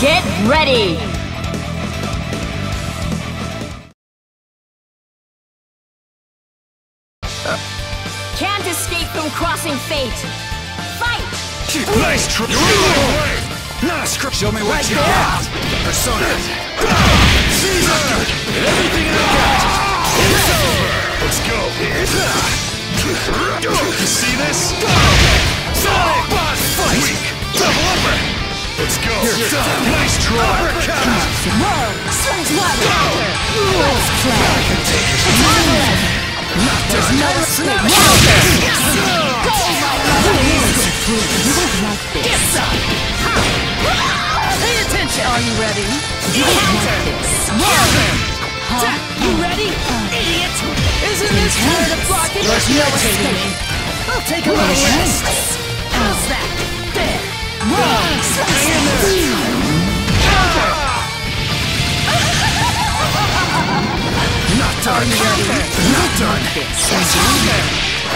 Get ready! Can't escape from crossing fate! Fight! Nice try! You're! Not a script! Show me what Right you there. got! Persona! Caesar! Everything I got! It's over! Let's go! Do you see this? Let's go! You're done! Nice try! Whoa! Slash one! Let's play! I can take it! It's marvelous! Not There's done! no escape! Counter! Go, my love! You won't like this. Get some! Pay attention! Are you ready? You won't like this. Counter! Huh? You ready? Idiot! Isn't this tired of blocking? There's no escape. I'll take a little rest. Not done! Not done!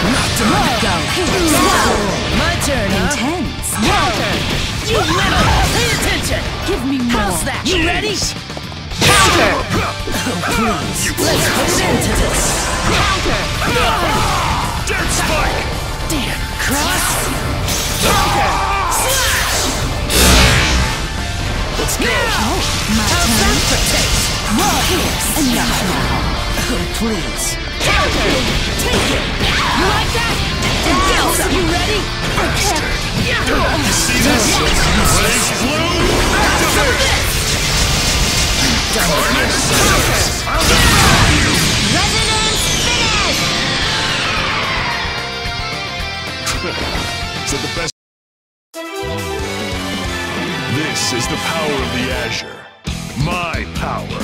Not done! Go! My turn, Intense! Counter! You little! Pay attention! Give me more! How's that? You ready? Counter! You Let's put an end to this! Counter! Dead spike! Damn! Cross! Counter! Slash! Let's go! My How's that for taste? Here's enough now! Oh, please! Counter! Take it! You like that? Some! You ready? You see this? BlazBlue! Activate! Carnage Scissors! I'll devour you! Resonance finish! Is it the best? This is the power of the Azure. My power.